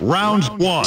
Round one.